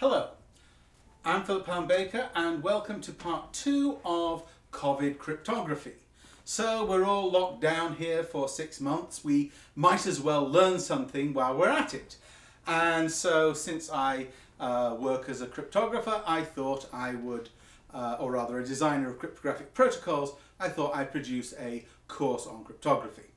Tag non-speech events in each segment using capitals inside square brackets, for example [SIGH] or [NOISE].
Hello, I'm Philip Pound-Baker and welcome to part two of COVID cryptography. So we're all locked down here for six months. We might as well learn something while we're at it. And so since I uh, work as a cryptographer, I thought I would, uh, or rather a designer of cryptographic protocols, I thought I'd produce a course on cryptography.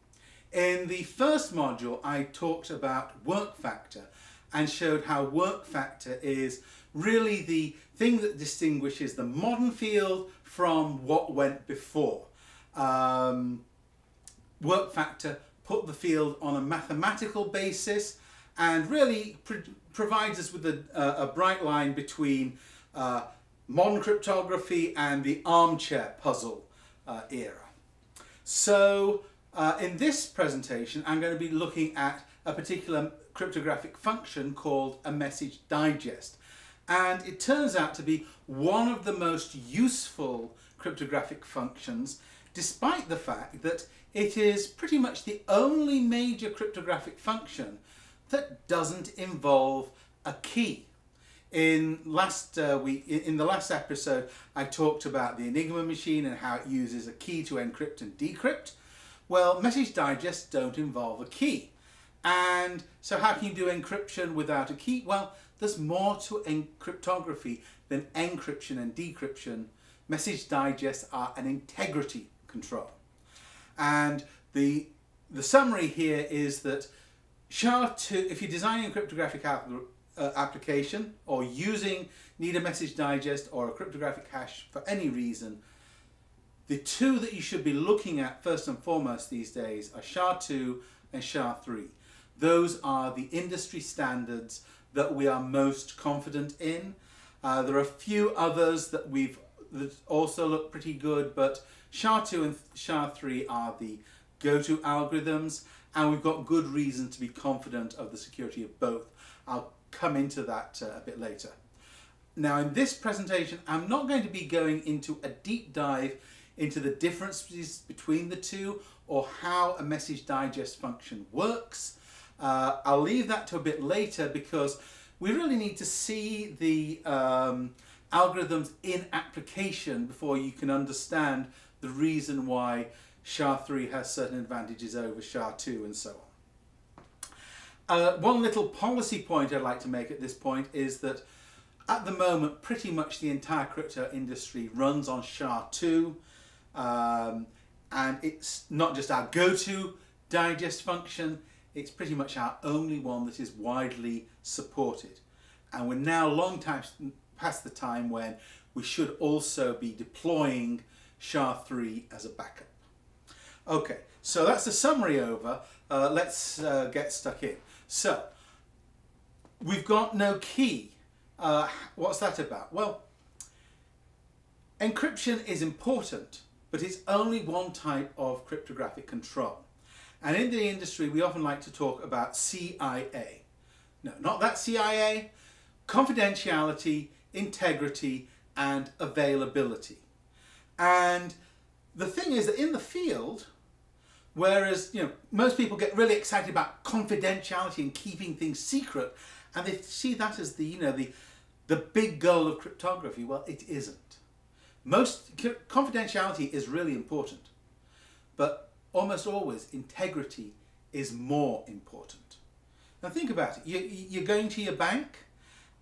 In the first module, I talked about work factor and showed how work factor is really the thing that distinguishes the modern field from what went before. Um, work factor put the field on a mathematical basis and really provides us with a, a, bright line between uh, modern cryptography and the armchair puzzle uh, era. So uh, in this presentation I'm going to be looking at a particular cryptographic function called a message digest. And it turns out to be one of the most useful cryptographic functions, despite the fact that it is pretty much the only major cryptographic function that doesn't involve a key. In last uh, week, in the last episode, I talked about the Enigma machine and how it uses a key to encrypt and decrypt. Well, message digests don't involve a key. And so how can you do encryption without a key? Well, there's more to cryptography than encryption and decryption. Message digests are an integrity control. And the, the summary here is that SHA-2, if you're designing a cryptographic uh, application or using need a message digest or a cryptographic hash for any reason, the two that you should be looking at first and foremost these days are SHA-2 and SHA-3. Those are the industry standards that we are most confident in. Uh, there are a few others that we've that also look pretty good, but SHA-2 and SHA-3 are the go-to algorithms, and we've got good reason to be confident of the security of both. I'll come into that uh, a bit later. Now in this presentation, I'm not going to be going into a deep dive into the differences between the two or how a message digest function works. Uh, I'll leave that to a bit later because we really need to see the um, algorithms in application before you can understand the reason why SHA-3 has certain advantages over SHA-2 and so on. Uh, one little policy point I'd like to make at this point is that at the moment pretty much the entire crypto industry runs on SHA-2 um, and it's not just our go-to digest function, it's pretty much our only one that is widely supported. And we're now long time past the time when we should also be deploying SHA-3 as a backup. Okay, so that's the summary over. Uh, let's uh, get stuck in. So, we've got no key. Uh, what's that about? Well, encryption is important, but it's only one type of cryptographic control. And in the industry, we often like to talk about CIA. No, not that CIA. Confidentiality, integrity, and availability. And the thing is that in the field, whereas you know most people get really excited about confidentiality and keeping things secret, and they see that as the you know the the big goal of cryptography. Well, it isn't. Most confidentiality is really important, but almost always integrity is more important. Now think about it. You, you're going to your bank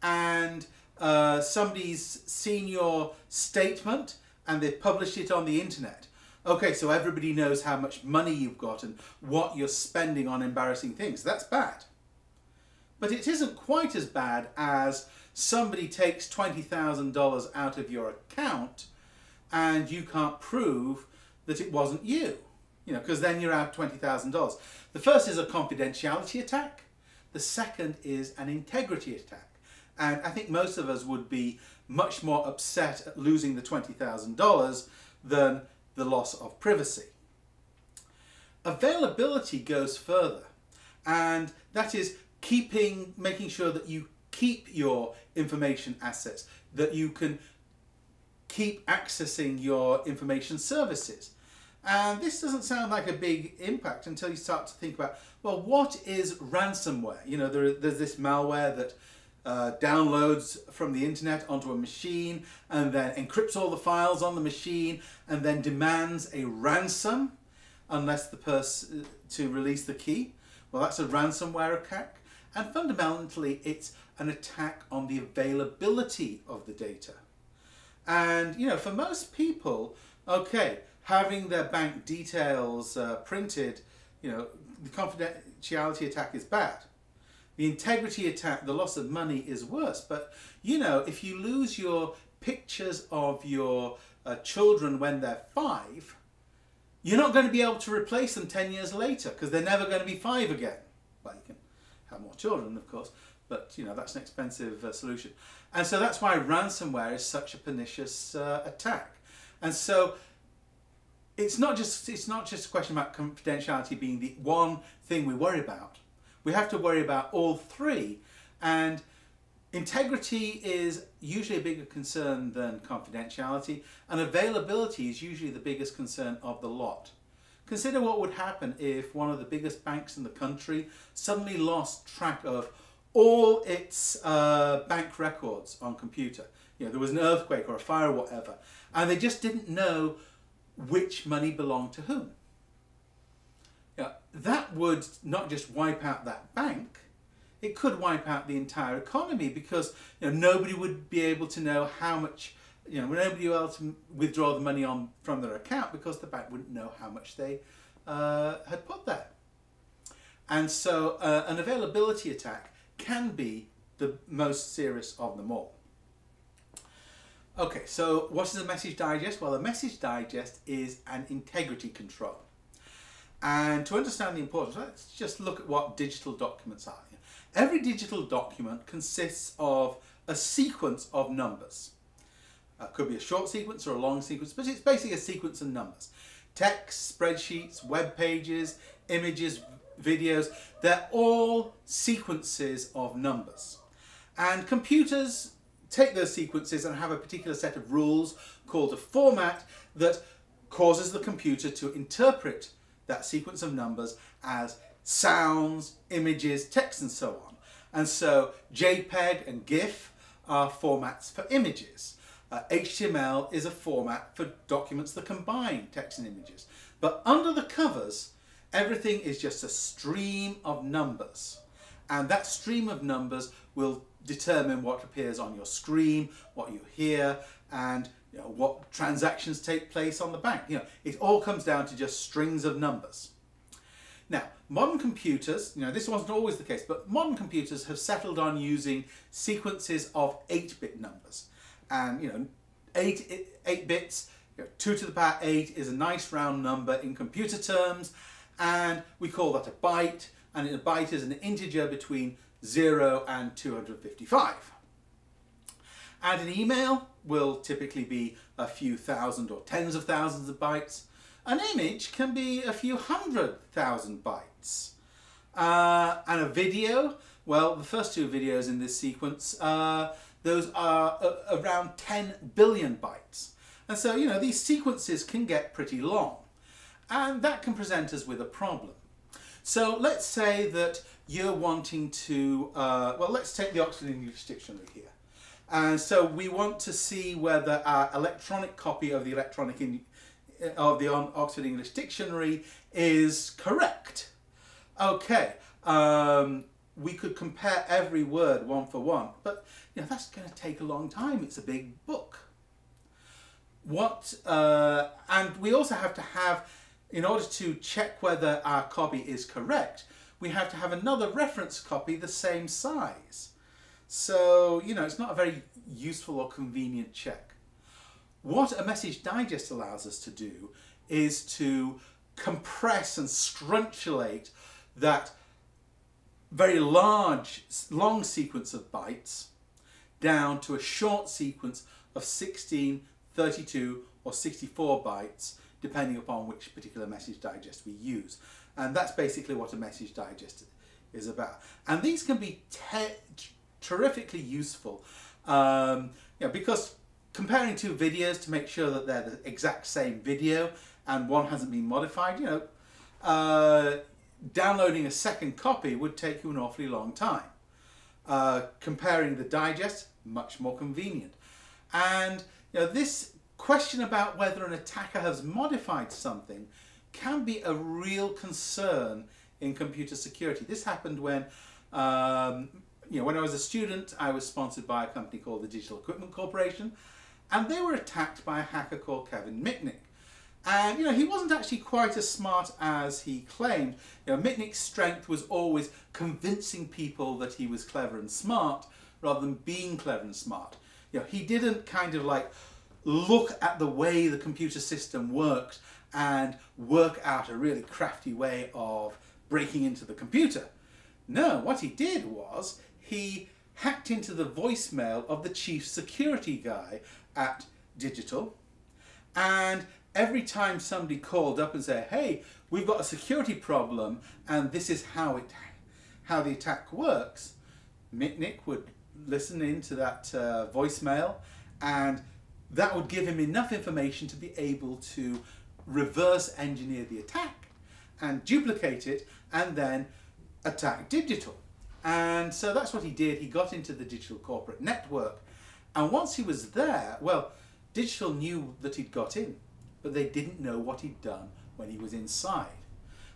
and uh, somebody's seen your statement and they've published it on the internet. Okay, so everybody knows how much money you've got and what you're spending on embarrassing things. That's bad. But it isn't quite as bad as somebody takes $20,000 out of your account and you can't prove that it wasn't you you know, because then you're out $20,000. The first is a confidentiality attack. The second is an integrity attack. And I think most of us would be much more upset at losing the $20,000 than the loss of privacy. Availability goes further, and that is keeping, making sure that you keep your information assets, that you can keep accessing your information services. And this doesn't sound like a big impact until you start to think about, well, what is ransomware? You know, there, there's this malware that uh, downloads from the internet onto a machine and then encrypts all the files on the machine and then demands a ransom unless the person to release the key. Well, that's a ransomware attack. And fundamentally, it's an attack on the availability of the data. And, you know, for most people, okay, having their bank details uh, printed, you know, the confidentiality attack is bad. The integrity attack, the loss of money is worse. But, you know, if you lose your pictures of your uh, children when they're five, you're not going to be able to replace them 10 years later because they're never going to be five again. Well, you can have more children, of course, but you know that's an expensive uh, solution. And so that's why ransomware is such a pernicious uh, attack. And so it's not just it's not just a question about confidentiality being the one thing we worry about. We have to worry about all three. And Integrity is usually a bigger concern than confidentiality, and availability is usually the biggest concern of the lot. Consider what would happen if one of the biggest banks in the country suddenly lost track of all its uh, bank records on computer. You know, there was an earthquake or a fire or whatever, and they just didn't know which money belonged to whom. Know, that would not just wipe out that bank, it could wipe out the entire economy because you know, nobody would be able to know how much, you know, nobody to withdraw the money on from their account because the bank wouldn't know how much they uh, had put there. And so uh, an availability attack can be the most serious of them all. Okay, so what is a message digest? Well, a message digest is an integrity control. And to understand the importance, let's just look at what digital documents are. Every digital document consists of a sequence of numbers. It uh, could be a short sequence or a long sequence, but it's basically a sequence of numbers. Text, spreadsheets, web pages, images, videos, they're all sequences of numbers. And computers take those sequences and have a particular set of rules called a format that causes the computer to interpret that sequence of numbers as sounds, images, text and so on. And so JPEG and GIF are formats for images. Uh, HTML is a format for documents that combine text and images. But under the covers, everything is just a stream of numbers. And that stream of numbers will determine what appears on your screen, what you hear, and you know, what transactions take place on the bank. You know, it all comes down to just strings of numbers. Now, modern computers, you know, this wasn't always the case, but modern computers have settled on using sequences of 8-bit numbers. And, you know, 8, 8 bits, you know, 2 to the power 8 is a nice round number in computer terms, and we call that a byte, and a byte is an integer between 0 and 255. And an email will typically be a few thousand or tens of thousands of bytes, an image can be a few hundred thousand bytes. Uh, and a video, well, the first two videos in this sequence, uh, those are uh, around 10 billion bytes. And so, you know, these sequences can get pretty long. And that can present us with a problem. So let's say that you're wanting to, uh, well, let's take the Oxford English Dictionary here. And so we want to see whether our electronic copy of the electronic in, of the Oxford English Dictionary is correct. Okay, um, we could compare every word one for one, but you know that's going to take a long time. It's a big book. What uh, and we also have to have, in order to check whether our copy is correct, we have to have another reference copy the same size. So you know it's not a very useful or convenient check. What a message digest allows us to do is to compress and scrunchulate that very large, long sequence of bytes down to a short sequence of 16, 32 or 64 bytes depending upon which particular message digest we use. And that's basically what a message digest is about. And these can be terrifically useful um, you know, because comparing two videos to make sure that they're the exact same video and one hasn't been modified, you know, uh, downloading a second copy would take you an awfully long time. Uh, comparing the digest, much more convenient. And you know, this question about whether an attacker has modified something can be a real concern in computer security. This happened when, um, you know, when I was a student, I was sponsored by a company called the Digital Equipment Corporation, and they were attacked by a hacker called Kevin Mitnick. And you know, he wasn't actually quite as smart as he claimed. You know, Mitnick's strength was always convincing people that he was clever and smart rather than being clever and smart. You know, he didn't kind of like look at the way the computer system worked and work out a really crafty way of breaking into the computer. No, what he did was he hacked into the voicemail of the chief security guy at Digital and every time somebody called up and said, hey, we've got a security problem and this is how it how the attack works, Mitnick would listen into that uh, voicemail and that would give him enough information to be able to reverse engineer the attack and duplicate it and then attack digital. And so that's what he did. He got into the digital corporate network. And once he was there, well, digital knew that he'd got in but they didn't know what he'd done when he was inside.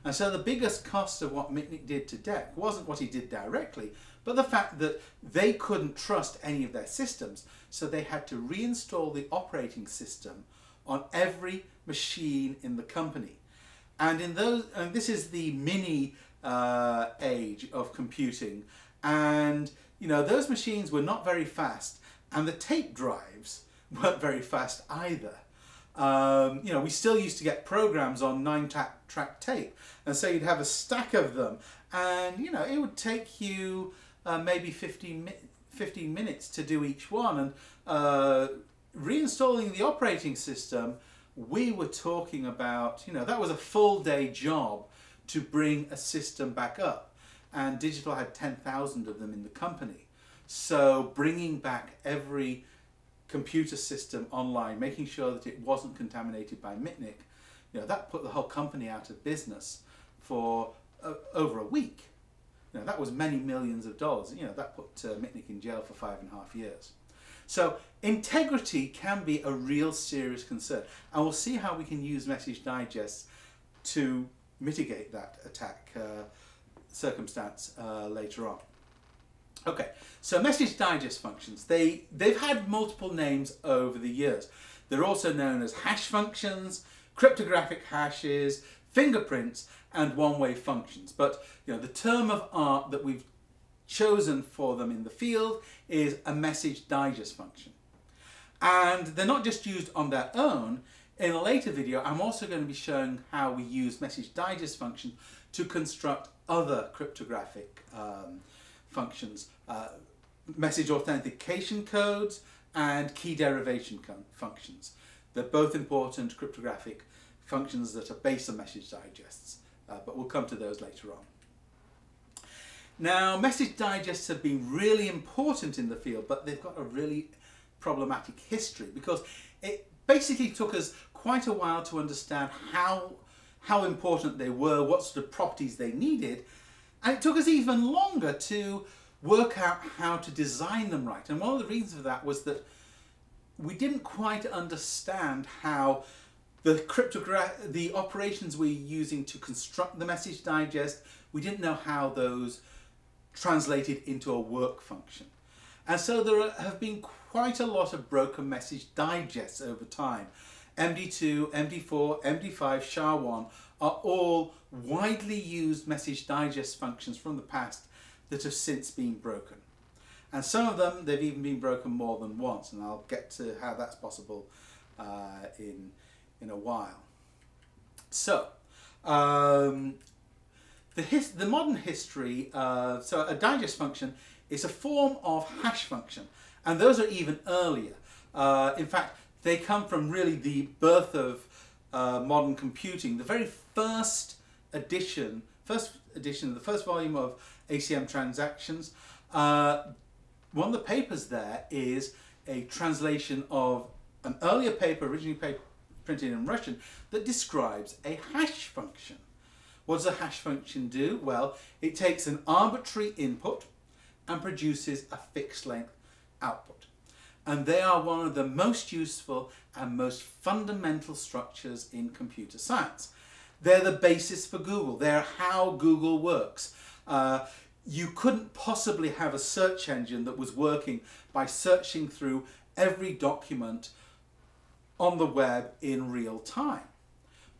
And so the biggest cost of what Mitnick did to DEC wasn't what he did directly, but the fact that they couldn't trust any of their systems, so they had to reinstall the operating system on every machine in the company. And in those, and this is the mini uh, age of computing, and you know those machines were not very fast, and the tape drives [LAUGHS] weren't very fast either. Um, you know, we still used to get programs on nine track, tape, and so you'd have a stack of them, and you know, it would take you uh, maybe 15, mi 15 minutes to do each one, and uh, reinstalling the operating system, we were talking about, you know, that was a full day job to bring a system back up, and Digital had 10,000 of them in the company. So bringing back every computer system online, making sure that it wasn't contaminated by Mitnick, you know, that put the whole company out of business for uh, over a week. You know, that was many millions of dollars. You know, that put uh, Mitnick in jail for five and a half years. So integrity can be a real serious concern. And we'll see how we can use message digests to mitigate that attack uh, circumstance uh, later on. Okay, so message digest functions, they, they've had multiple names over the years. They're also known as hash functions, cryptographic hashes, fingerprints, and one-way functions. But you know, the term of art that we've chosen for them in the field is a message digest function. And they're not just used on their own. In a later video, I'm also going to be showing how we use message digest function to construct other cryptographic um, functions, uh, message authentication codes and key derivation functions. They're both important cryptographic functions that are based on message digests, uh, but we'll come to those later on. Now, message digests have been really important in the field, but they've got a really problematic history because it basically took us quite a while to understand how, how important they were, what sort of properties they needed, and it took us even longer to work out how to design them right. And one of the reasons for that was that we didn't quite understand how the cryptograph, the operations we're using to construct the message digest, we didn't know how those translated into a work function. And so there have been quite a lot of broken message digests over time. MD2, MD4, MD5, SHA-1 are all widely used message digest functions from the past that have since been broken. And some of them, they've even been broken more than once, and I'll get to how that's possible uh, in, in a while. So, um, the, his, the modern history, uh, so a digest function is a form of hash function, and those are even earlier. Uh, in fact, they come from really the birth of uh, modern computing. The very first edition, first edition, the first volume of ACM Transactions, uh, one of the papers there is a translation of an earlier paper, originally paper, printed in Russian, that describes a hash function. What does a hash function do? Well, it takes an arbitrary input, and produces a fixed length output. And they are one of the most useful and most fundamental structures in computer science. They're the basis for Google. They're how Google works. Uh, you couldn't possibly have a search engine that was working by searching through every document on the web in real time.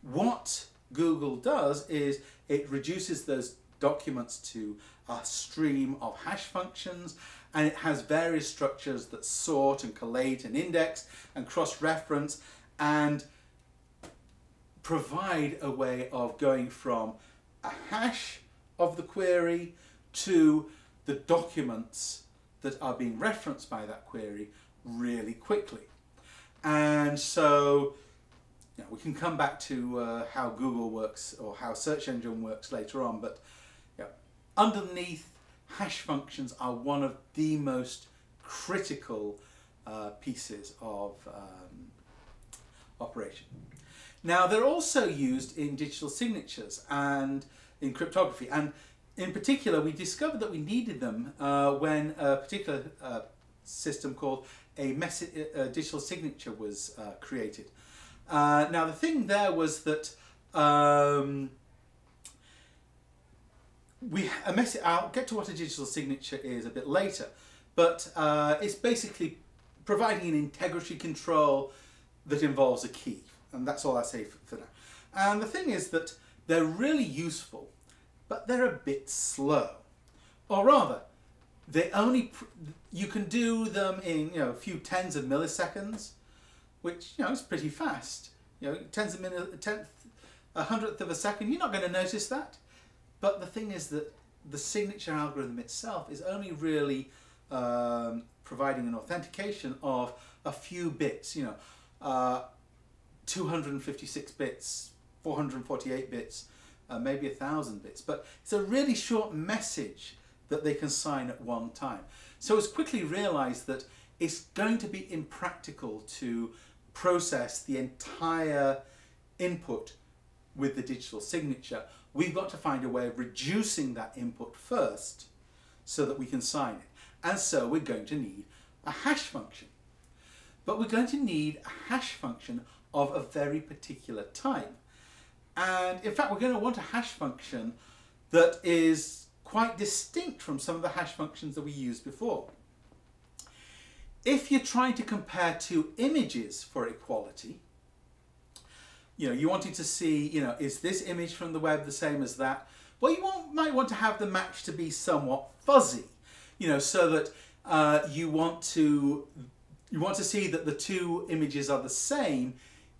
What Google does is it reduces those documents to a stream of hash functions and it has various structures that sort and collate and index and cross-reference and provide a way of going from a hash of the query to the documents that are being referenced by that query really quickly. And so you know, we can come back to uh, how Google works or how search engine works later on, but you know, underneath hash functions are one of the most critical uh, pieces of um, operation. Now they're also used in digital signatures and in cryptography and in particular we discovered that we needed them uh, when a particular uh, system called a, a, digital signature was uh, created. Uh, now the thing there was that um, we a message. I'll get to what a digital signature is a bit later, but uh, it's basically providing an integrity control that involves a key, and that's all I say for, for now. And the thing is that they're really useful, but they're a bit slow, or rather, they only you can do them in you know a few tens of milliseconds, which you know is pretty fast. You know, tens of minutes, tenth, a hundredth of a second. You're not going to notice that. But the thing is that the signature algorithm itself is only really um, providing an authentication of a few bits, you know, uh, 256 bits, 448 bits, uh, maybe a thousand bits. But it's a really short message that they can sign at one time. So it's quickly realized that it's going to be impractical to process the entire input with the digital signature we've got to find a way of reducing that input first so that we can sign it. And so we're going to need a hash function. But we're going to need a hash function of a very particular type. And in fact, we're going to want a hash function that is quite distinct from some of the hash functions that we used before. If you're trying to compare two images for equality, you know, you wanted to see, you know, is this image from the web the same as that? Well, you want, might want to have the match to be somewhat fuzzy, you know, so that uh, you want to you want to see that the two images are the same,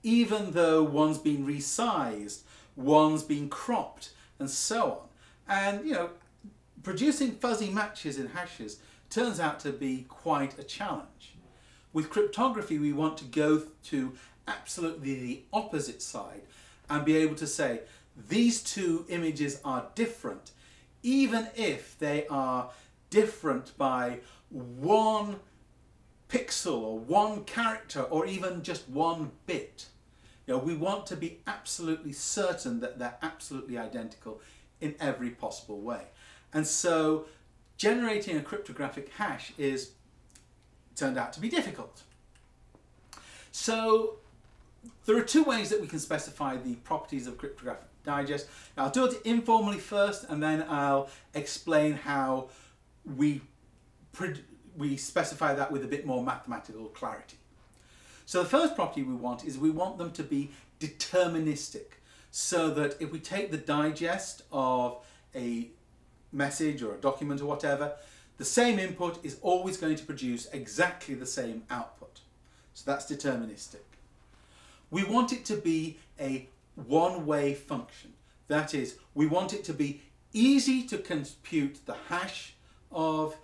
even though one's been resized, one's been cropped, and so on. And you know, producing fuzzy matches in hashes turns out to be quite a challenge. With cryptography, we want to go to absolutely the opposite side and be able to say these two images are different even if they are different by one pixel or one character or even just one bit. You know, we want to be absolutely certain that they're absolutely identical in every possible way. And so generating a cryptographic hash is turned out to be difficult. So there are two ways that we can specify the properties of cryptographic digest. Now, I'll do it informally first and then I'll explain how we, we specify that with a bit more mathematical clarity. So the first property we want is we want them to be deterministic so that if we take the digest of a message or a document or whatever, the same input is always going to produce exactly the same output. So that's deterministic. We want it to be a one-way function. That is, we want it to be easy to compute the hash of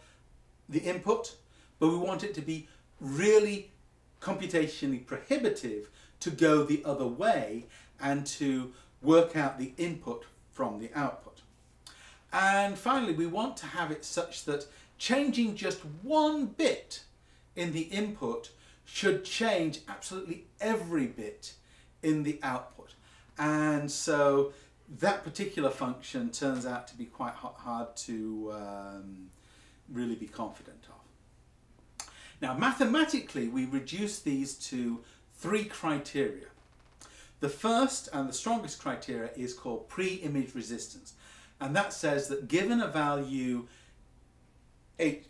the input, but we want it to be really computationally prohibitive to go the other way and to work out the input from the output. And finally, we want to have it such that changing just one bit in the input should change absolutely every bit in the output. And so that particular function turns out to be quite hard to, um, really be confident of. Now, mathematically, we reduce these to three criteria. The first and the strongest criteria is called pre-image resistance. And that says that given a value a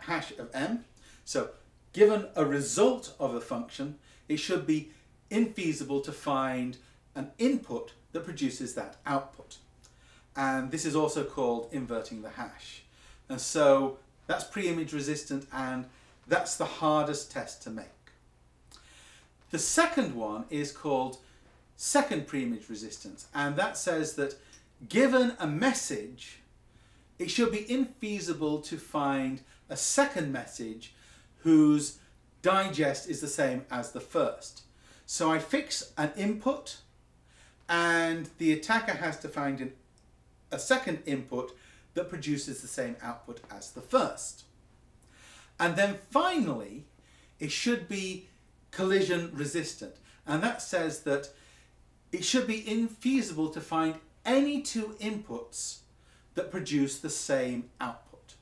hash of m, so given a result of a function, it should be infeasible to find an input that produces that output. And this is also called inverting the hash. And so that's pre-image resistant and that's the hardest test to make. The second one is called second pre-image resistance and that says that given a message it should be infeasible to find a second message whose digest is the same as the first. So I fix an input and the attacker has to find an, a second input that produces the same output as the first. And then finally, it should be collision resistant. And that says that it should be infeasible to find any two inputs that produce the same output.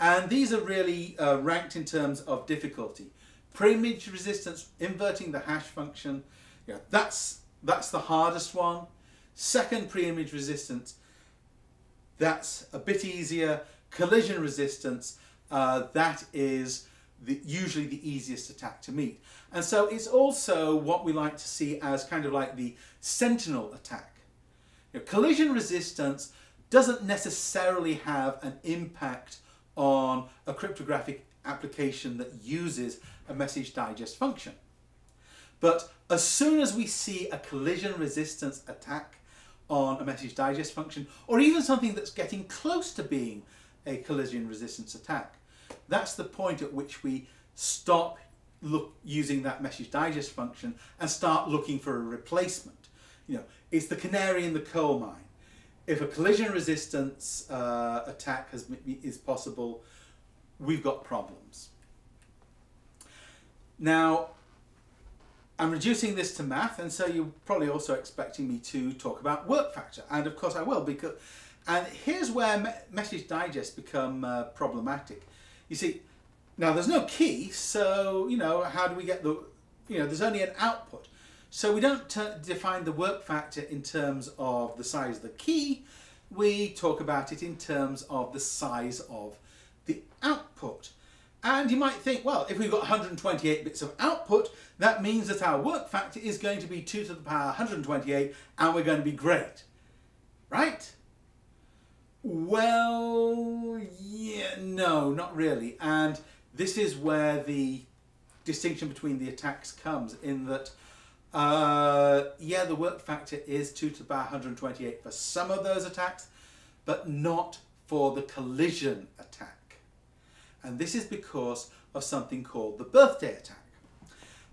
And these are really uh, ranked in terms of difficulty. Pre-image resistance, inverting the hash function, yeah, that's, that's the hardest one. Second pre-image resistance, that's a bit easier. Collision resistance, uh, that is the, usually the easiest attack to meet. And so it's also what we like to see as kind of like the sentinel attack. You know, collision resistance doesn't necessarily have an impact on a cryptographic application that uses a message digest function. But as soon as we see a collision resistance attack on a message digest function, or even something that's getting close to being a collision resistance attack, that's the point at which we stop look using that message digest function and start looking for a replacement. You know, it's the canary in the coal mine. If a collision resistance uh, attack has, is possible, we've got problems. Now, I'm reducing this to math, and so you're probably also expecting me to talk about work factor, and of course I will, because, and here's where me message digest become uh, problematic. You see, now there's no key, so, you know, how do we get the, you know, there's only an output. So we don't define the work factor in terms of the size of the key, we talk about it in terms of the size of the output. And you might think, well, if we've got 128 bits of output, that means that our work factor is going to be 2 to the power 128 and we're going to be great. Right? Well, yeah, no, not really. And this is where the distinction between the attacks comes in that, uh, yeah, the work factor is 2 to the power 128 for some of those attacks, but not for the collision attack. And this is because of something called the birthday attack.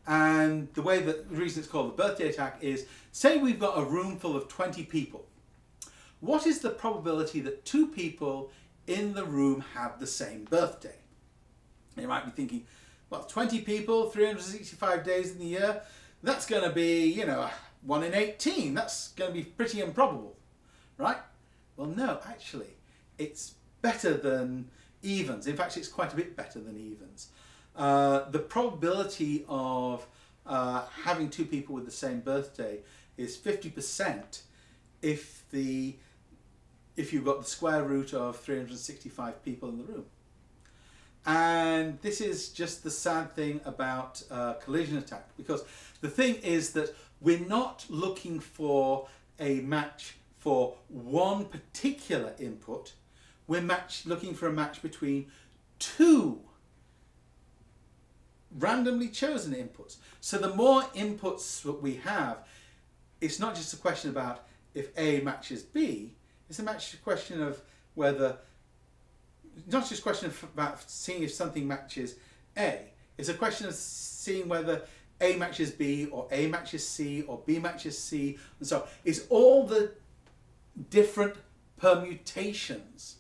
And the way that the reason it's called the birthday attack is, say we've got a room full of 20 people what is the probability that two people in the room have the same birthday? you might be thinking, well, 20 people, 365 days in the year, that's going to be, you know, 1 in 18. That's going to be pretty improbable, right? Well, no, actually, it's better than evens. In fact, it's quite a bit better than evens. Uh, the probability of uh, having two people with the same birthday is 50% if the if you've got the square root of 365 people in the room. And this is just the sad thing about uh, collision attack because the thing is that we're not looking for a match for one particular input, we're match, looking for a match between two randomly chosen inputs. So the more inputs that we have, it's not just a question about if A matches B, it's a match question of whether, not just a question about seeing if something matches A, it's a question of seeing whether A matches B or A matches C or B matches C and so on. It's all the different permutations.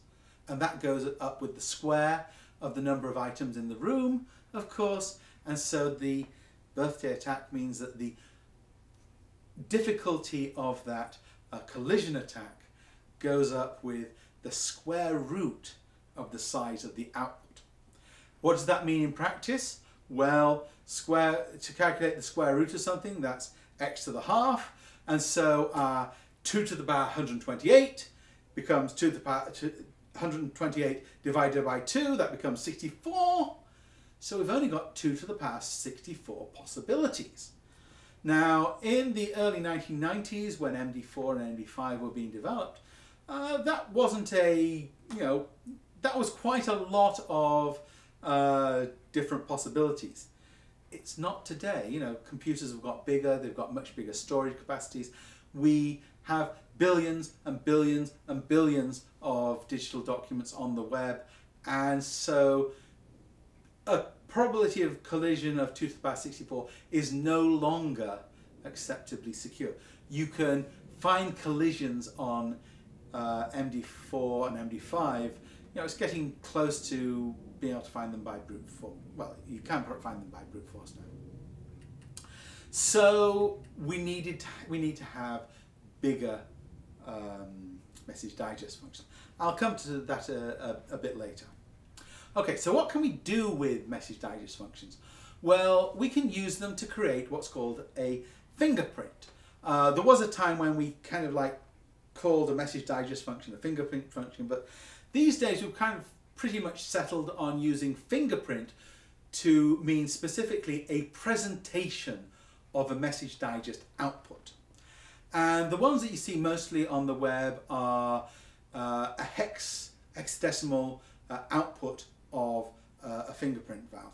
And that goes up with the square of the number of items in the room, of course, and so the birthday attack means that the difficulty of that uh, collision attack goes up with the square root of the size of the output. What does that mean in practice? Well, square to calculate the square root of something, that's x to the half, and so uh, 2 to the power 128 becomes 2 to the power 128 divided by 2, that becomes 64. So we've only got 2 to the power 64 possibilities. Now, in the early 1990s, when MD4 and MD5 were being developed, uh, that wasn't a, you know, that was quite a lot of uh, different possibilities. It's not today. You know, computers have got bigger, they've got much bigger storage capacities. We have billions and billions and billions of digital documents on the web, and so a probability of collision of 2 to the power 64 is no longer acceptably secure. You can find collisions on uh, MD4 and MD5. You know, it's getting close to being able to find them by brute force. Well, you can find them by brute force now. So we needed to, we need to have bigger um, message digest functions. I'll come to that a, a, a bit later. Okay, so what can we do with message digest functions? Well, we can use them to create what's called a fingerprint. Uh, there was a time when we kind of like called a message digest function a fingerprint function, but these days we've kind of pretty much settled on using fingerprint to mean specifically a presentation of a message digest output. And the ones that you see mostly on the web are uh, a hex, hexadecimal uh, output of uh, a fingerprint value,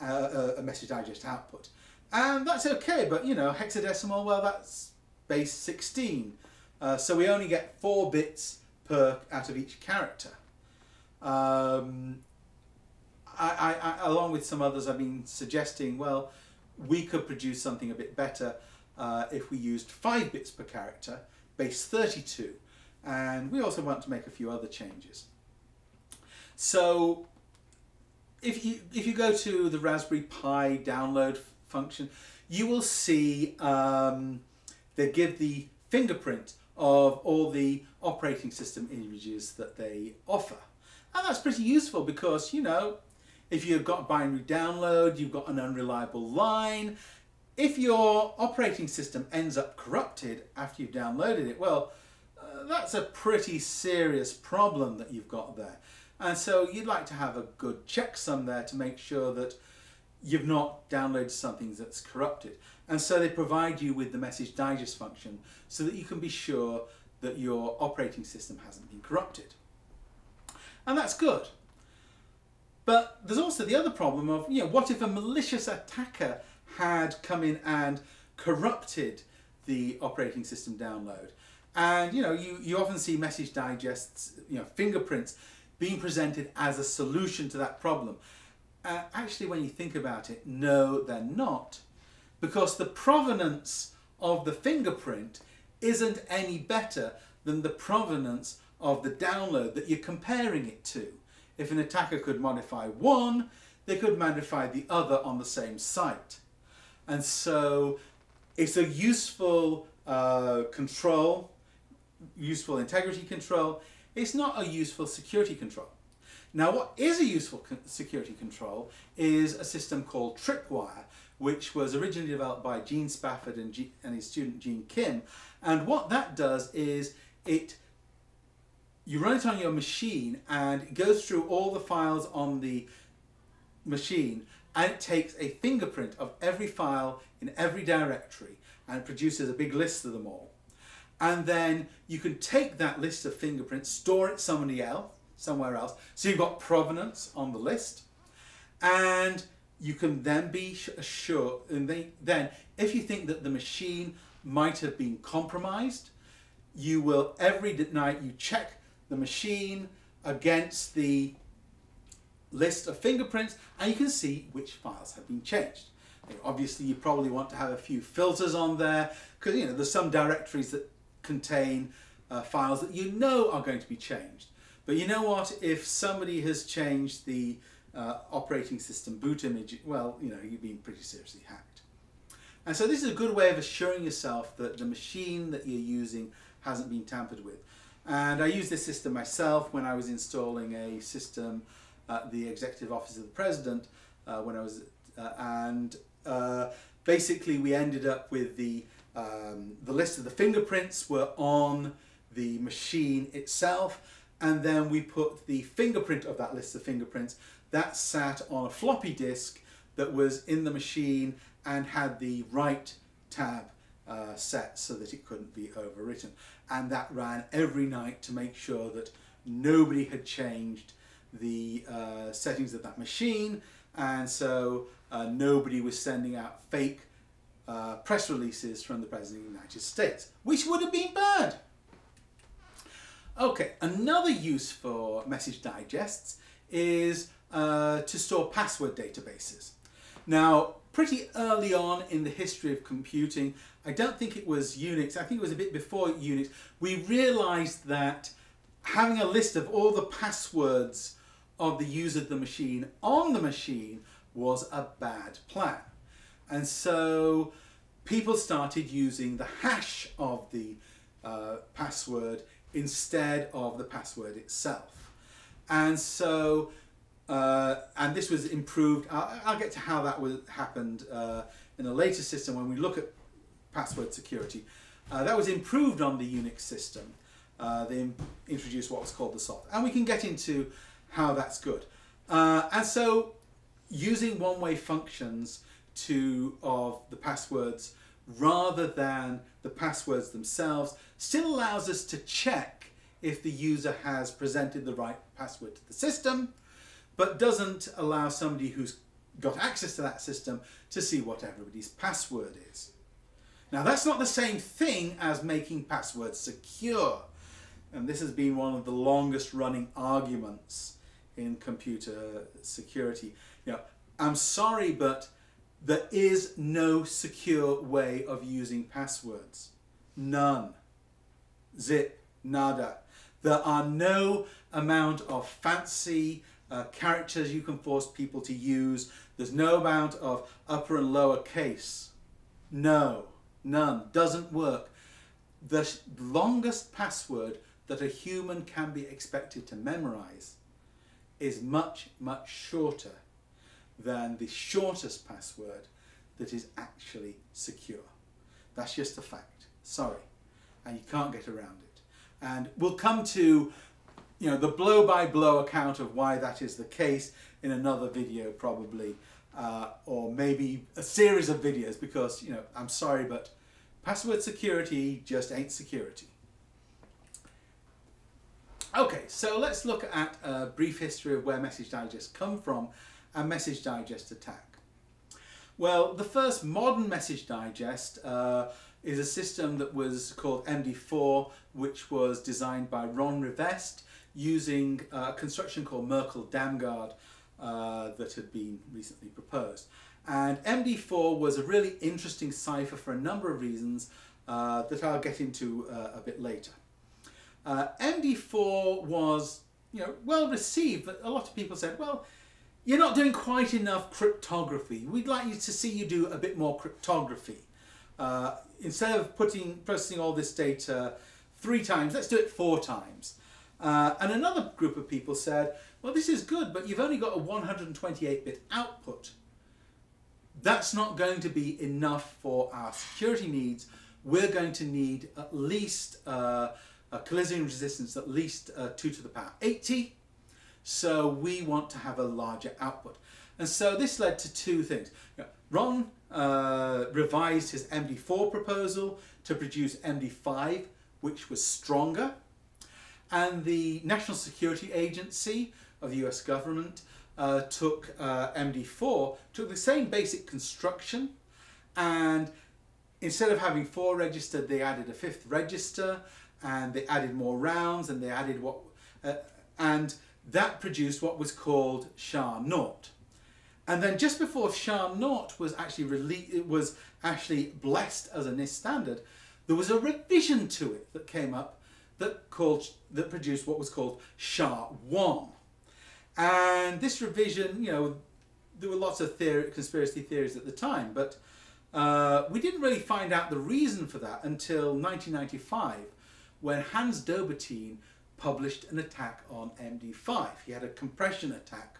uh, a message digest output. And that's okay, but you know, hexadecimal, well, that's base 16. Uh, so we only get four bits per out of each character. Um, I, I, I, along with some others, I've been suggesting, well, we could produce something a bit better uh, if we used five bits per character, base 32. And we also want to make a few other changes. So if you, if you go to the Raspberry Pi download function, you will see um, they give the fingerprint of all the operating system images that they offer. And that's pretty useful because, you know, if you've got binary download, you've got an unreliable line. If your operating system ends up corrupted after you've downloaded it, well, uh, that's a pretty serious problem that you've got there. And so you'd like to have a good checksum there to make sure that you've not downloaded something that's corrupted. And so they provide you with the message digest function so that you can be sure that your operating system hasn't been corrupted. And that's good. But there's also the other problem of, you know, what if a malicious attacker had come in and corrupted the operating system download? And, you know, you, you often see message digests, you know, fingerprints being presented as a solution to that problem. Uh, actually, when you think about it, no, they're not. Because the provenance of the fingerprint isn't any better than the provenance of the download that you're comparing it to. If an attacker could modify one, they could modify the other on the same site. And so it's a useful uh, control, useful integrity control. It's not a useful security control. Now what is a useful security control is a system called Tripwire, which was originally developed by Gene Spafford and, G and his student Gene Kim. And what that does is it you run it on your machine and it goes through all the files on the machine and it takes a fingerprint of every file in every directory and it produces a big list of them all. And then you can take that list of fingerprints, store it somebody else, somewhere else. So you've got provenance on the list and you can then be sure, and then if you think that the machine might have been compromised, you will every night you check the machine against the list of fingerprints and you can see which files have been changed. Obviously you probably want to have a few filters on there because you know there's some directories that contain uh, files that you know are going to be changed. But you know what, if somebody has changed the uh, operating system boot image, well, you know, you've been pretty seriously hacked. And so this is a good way of assuring yourself that the machine that you're using hasn't been tampered with. And I used this system myself when I was installing a system at the Executive Office of the President uh, when I was, uh, and uh, basically we ended up with the, um, the list of the fingerprints were on the machine itself and then we put the fingerprint of that list of fingerprints that sat on a floppy disk that was in the machine and had the right tab uh, set so that it couldn't be overwritten. And that ran every night to make sure that nobody had changed the uh, settings of that machine and so uh, nobody was sending out fake uh, press releases from the President of the United States, which would have been bad. Okay, another use for message digests is uh, to store password databases. Now, pretty early on in the history of computing, I don't think it was Unix, I think it was a bit before Unix, we realized that having a list of all the passwords of the user of the machine on the machine was a bad plan. And so people started using the hash of the uh, password instead of the password itself. And so, uh, and this was improved, I'll, I'll, get to how that was, happened uh, in a later system when we look at password security. Uh, that was improved on the Unix system. Uh, they introduced what was called the salt. And we can get into how that's good. Uh, and so using one-way functions to of the passwords rather than the passwords themselves still allows us to check if the user has presented the right password to the system, but doesn't allow somebody who's got access to that system to see what everybody's password is. Now that's not the same thing as making passwords secure. And this has been one of the longest running arguments in computer security. You know, I'm sorry, but there is no secure way of using passwords. None. Zip. Nada. There are no amount of fancy uh, characters you can force people to use. There's no amount of upper and lower case. No. None. Doesn't work. The longest password that a human can be expected to memorize is much, much shorter than the shortest password that is actually secure. That's just a fact. Sorry. And you can't get around it. And we'll come to you know, the blow-by-blow -blow account of why that is the case in another video probably, uh, or maybe a series of videos because, you know, I'm sorry, but password security just ain't security. Okay, so let's look at a brief history of where Message Digest come from and Message Digest attack. Well, the first modern Message Digest uh, is a system that was called MD4, which was designed by Ron Rivest using a construction called Merkle-Damgard uh, that had been recently proposed. And MD4 was a really interesting cipher for a number of reasons uh, that I'll get into uh, a bit later. Uh, MD4 was, you know, well received, but a lot of people said, well, you're not doing quite enough cryptography. We'd like you to see you do a bit more cryptography. Uh, instead of putting processing all this data three times, let's do it four times. Uh, and another group of people said, well, this is good, but you've only got a 128-bit output. That's not going to be enough for our security needs. We're going to need at least uh, a collision resistance at least uh, 2 to the power 80. So we want to have a larger output. And so this led to two things. Ron uh, revised his MD4 proposal to produce MD5, which was stronger. And the National Security Agency of the US government uh, took uh, MD4, took the same basic construction, and instead of having four registered, they added a fifth register, and they added more rounds and they added what uh, and that produced what was called SHA naught. And then just before SHA naught was actually released, it was actually blessed as a NIST standard, there was a revision to it that came up that called that produced what was called SHA one. And this revision, you know, there were lots of theory, conspiracy theories at the time, but uh, we didn't really find out the reason for that until 1995 when Hans Dobbertin published an attack on MD5. He had a compression attack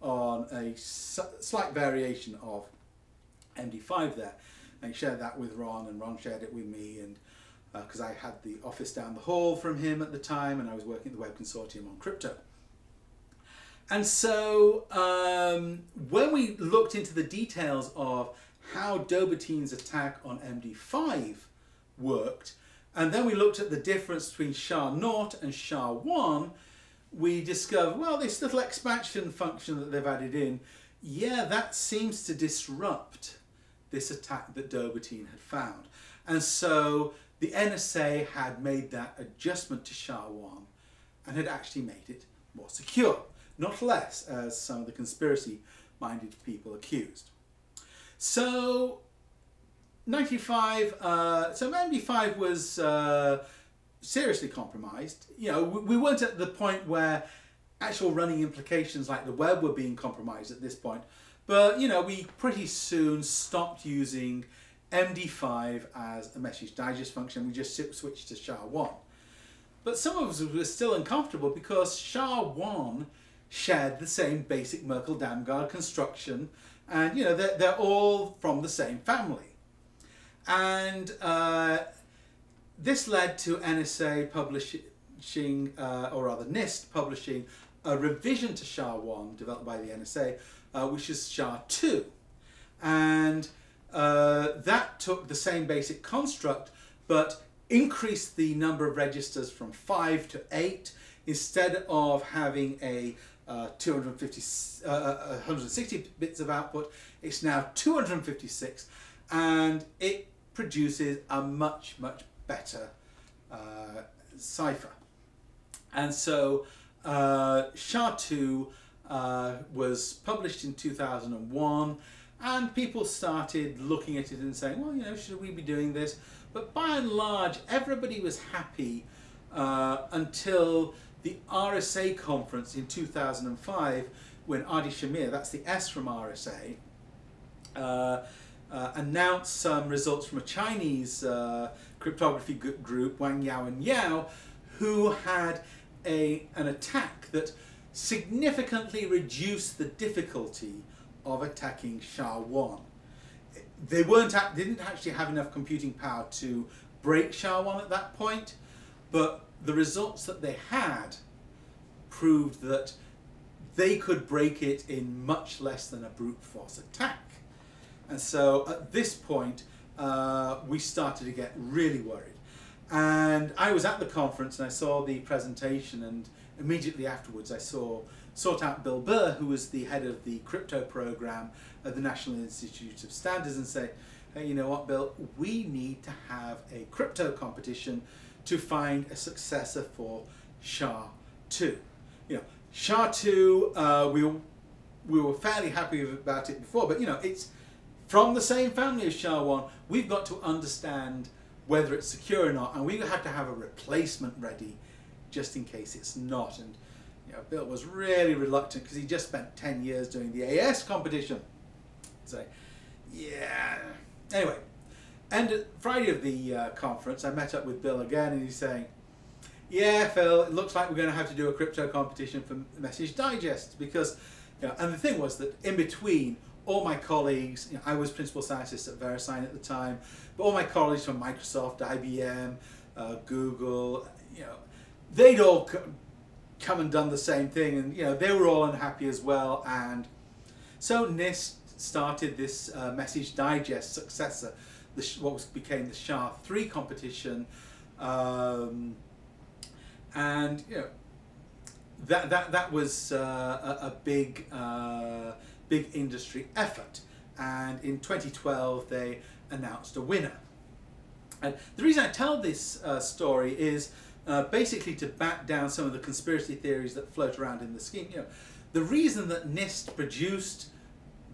on a slight variation of MD5 there. And he shared that with Ron, and Ron shared it with me, and because uh, I had the office down the hall from him at the time, and I was working at the Web Consortium on crypto. And so um, when we looked into the details of how Dobbertin's attack on MD5 worked, and then we looked at the difference between SHA-0 and SHA-1, we discovered, well, this little expansion function that they've added in, yeah, that seems to disrupt this attack that Dobbertin had found. And so the NSA had made that adjustment to SHA-1 and had actually made it more secure, not less as some of the conspiracy-minded people accused. So 95, uh, so MD5 was uh, seriously compromised. You know, we, we weren't at the point where actual running implications like the web were being compromised at this point. But, you know, we pretty soon stopped using MD5 as a message digest function. We just switched to SHA-1. But some of us were still uncomfortable because SHA-1 shared the same basic Merkle-Damgard construction and, you know, they're, they're all from the same family. And uh, this led to NSA publishing, uh, or rather NIST publishing, a revision to SHA-1 developed by the NSA, uh, which is SHA-2. And uh, that took the same basic construct, but increased the number of registers from 5 to 8, instead of having a uh, 250, uh, 160 uh, bits of output, it's now 256, and it produces a much, much better uh, cipher. And so uh, SHA-2 uh, was published in 2001 and people started looking at it and saying, well, you know, should we be doing this? But by and large, everybody was happy uh, until the RSA conference in 2005 when Adi Shamir, that's the S from RSA, uh, uh, announced some results from a Chinese uh, cryptography group, Wang Yao and Yao, who had a, an attack that significantly reduced the difficulty of attacking SHA-1. They weren't didn't actually have enough computing power to break SHA-1 at that point, but the results that they had proved that they could break it in much less than a brute force attack. And so at this point, uh, we started to get really worried. And I was at the conference and I saw the presentation and immediately afterwards I saw sought out Bill Burr, who was the head of the crypto program at the National Institute of Standards and say, hey, you know what, Bill, we need to have a crypto competition to find a successor for SHA-2. You know, SHA-2, uh, we, we were fairly happy about it before, but you know, it's from the same family as SHA-1, we've got to understand whether it's secure or not, and we have to have a replacement ready just in case it's not. And you know, Bill was really reluctant because he just spent 10 years doing the AES competition. So, yeah. Anyway, and Friday of the uh, conference, I met up with Bill again, and he's saying, "Yeah, Phil, it looks like we're going to have to do a crypto competition for Message Digest because." You know, and the thing was that in between all my colleagues, you know, I was principal scientist at VeriSign at the time, but all my colleagues from Microsoft, IBM, uh, Google, you know, they'd all come and done the same thing, and you know they were all unhappy as well. And so NIST started this uh, Message Digest successor, the, what was, became the SHA-3 competition, um, and you know that that that was uh, a, a, big. Uh, big industry effort. And in 2012, they announced a winner. And the reason I tell this uh, story is uh, basically to back down some of the conspiracy theories that float around in the scheme. You know, the reason that NIST produced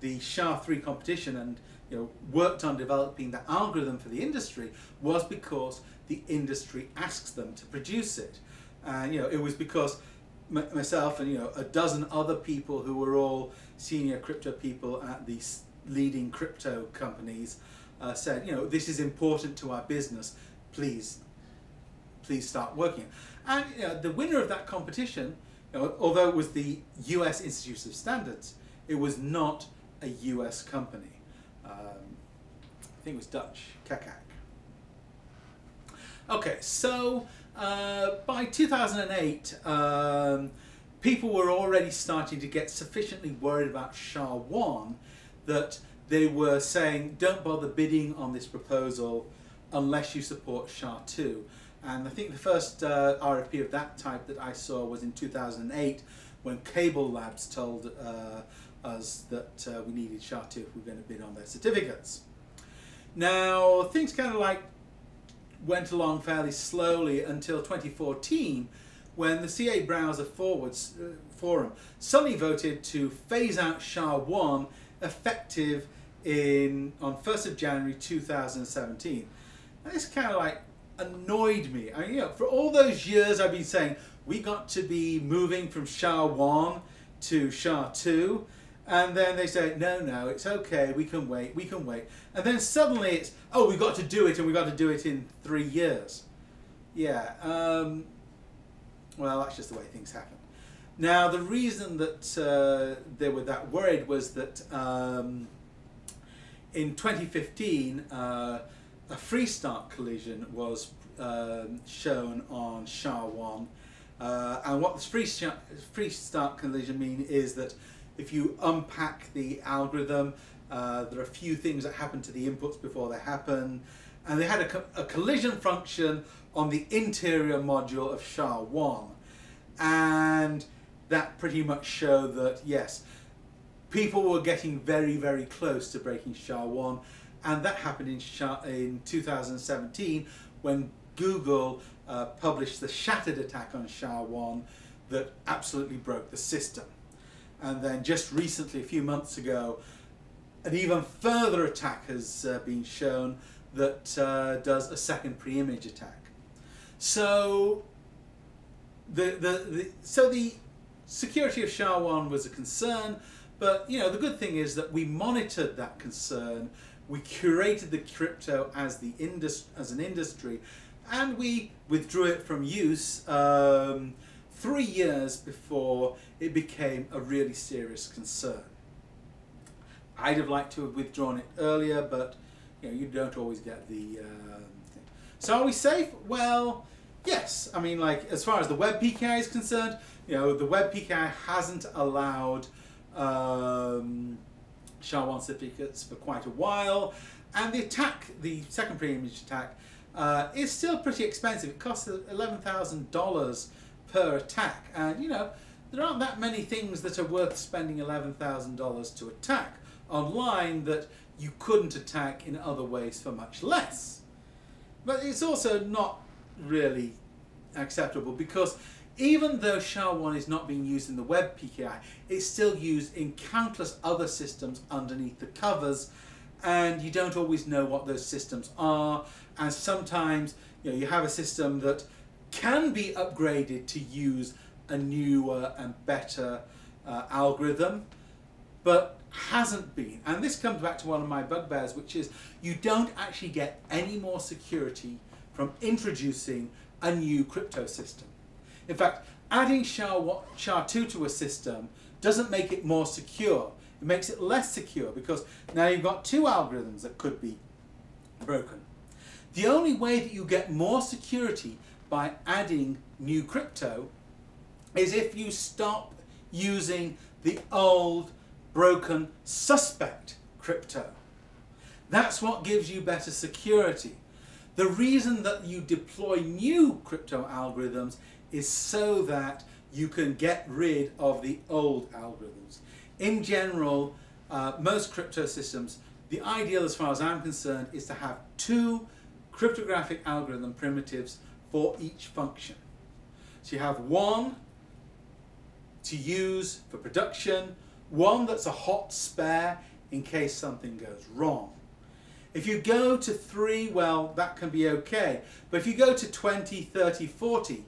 the SHA-3 competition and you know, worked on developing the algorithm for the industry was because the industry asks them to produce it. And you know, it was because myself and you know a dozen other people who were all senior crypto people at these leading crypto companies uh, said, you know, this is important to our business. Please, please start working. And you know, the winner of that competition, you know, although it was the US Institute of Standards, it was not a US company. Um, I think it was Dutch, Keccak. Okay, so uh, by 2008, um, people were already starting to get sufficiently worried about SHA-1 that they were saying, don't bother bidding on this proposal unless you support SHA-2. And I think the first uh, RFP of that type that I saw was in 2008 when Cable Labs told uh, us that uh, we needed SHA-2 if we were going to bid on their certificates. Now, things kind of like went along fairly slowly until 2014 when the CA Browser Forwards uh, Forum suddenly voted to phase out SHA-1 effective in on 1st of January 2017. And this kind of like annoyed me. I mean, you know, for all those years I've been saying we got to be moving from SHA-1 to SHA-2 and then they say, no, no, it's okay, we can wait, we can wait. And then suddenly it's, oh, we've got to do it and we've got to do it in three years. Yeah, um, well, that's just the way things happen. Now, the reason that uh, they were that worried was that um, in 2015, uh, a Freestart collision was um, shown on SHA-1. Uh, and what the free start collision mean is that if you unpack the algorithm, uh, there are a few things that happen to the inputs before they happen. And they had a, co a collision function on the interior module of SHA-1. And that pretty much showed that, yes, people were getting very, very close to breaking SHA-1. And that happened in, SHA in 2017 when Google uh, published the shattered attack on SHA-1 that absolutely broke the system. And then just recently, a few months ago, an even further attack has uh, been shown that uh, does a second pre-image attack. So the, the, the, so the security of SHA-1 was a concern, but you know the good thing is that we monitored that concern, we curated the crypto as the indus as an industry, and we withdrew it from use um, three years before it became a really serious concern. I'd have liked to have withdrawn it earlier, but you know you don't always get the uh, thing. So are we safe? Well, yes. I mean, like as far as the web PKI is concerned, you know the web PKI hasn't allowed um, SHA-1 certificates for quite a while, and the attack, the second pre-image attack, uh, is still pretty expensive. It costs eleven thousand dollars per attack, and you know there aren't that many things that are worth spending $11,000 to attack online that you couldn't attack in other ways for much less. But it's also not really acceptable because even though SHA-1 is not being used in the web PKI, it's still used in countless other systems underneath the covers and you don't always know what those systems are and sometimes you know you have a system that can be upgraded to use a newer and better uh, algorithm, but hasn't been. And this comes back to one of my bugbears, which is you don't actually get any more security from introducing a new crypto system. In fact, adding SHA-2 to a system doesn't make it more secure. It makes it less secure because now you've got two algorithms that could be broken. The only way that you get more security by adding new crypto is if you stop using the old broken suspect crypto. That's what gives you better security. The reason that you deploy new crypto algorithms is so that you can get rid of the old algorithms. In general, uh, most crypto systems, the ideal as far as I'm concerned is to have two cryptographic algorithm primitives for each function. So you have one to use for production, one that's a hot spare in case something goes wrong. If you go to 3, well, that can be okay. But if you go to 20, 30, 40,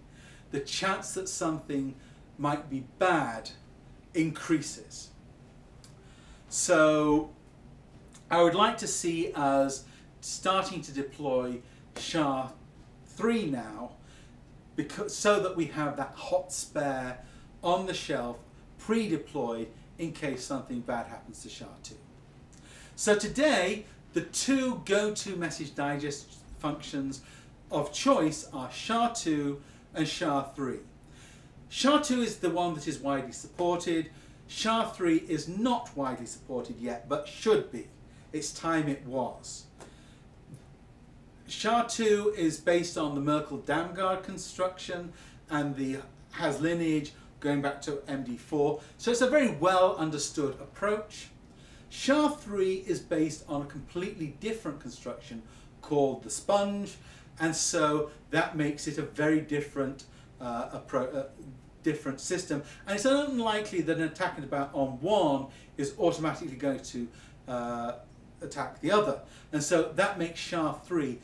the chance that something might be bad increases. So I would like to see us starting to deploy SHA-3 now because, so that we have that hot spare on the shelf pre-deployed in case something bad happens to SHA-2. So today, the two go-to message digest functions of choice are SHA-2 and SHA-3. SHA-2 is the one that is widely supported. SHA-3 is not widely supported yet, but should be. It's time it was. SHA-2 is based on the Merkle-Damgard construction and the has lineage going back to MD4. So it's a very well understood approach. SHA-3 is based on a completely different construction called the sponge and so that makes it a very different uh, approach, uh, different system and it's unlikely that an attack about on one is automatically going to uh, attack the other and so that makes SHA-3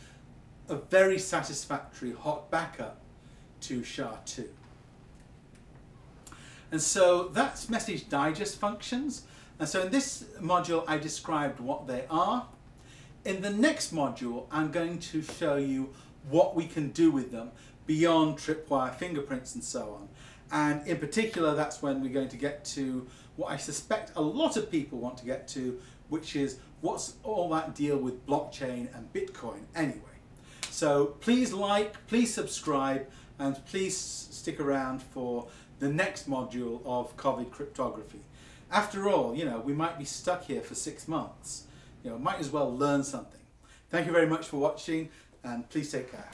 a very satisfactory hot backup to SHA-2. And so that's message digest functions. And so in this module, I described what they are. In the next module, I'm going to show you what we can do with them beyond tripwire fingerprints and so on. And in particular, that's when we're going to get to what I suspect a lot of people want to get to, which is what's all that deal with blockchain and Bitcoin anyway. So please like, please subscribe, and please stick around for the next module of COVID cryptography. After all, you know, we might be stuck here for six months. You know, might as well learn something. Thank you very much for watching and please take care.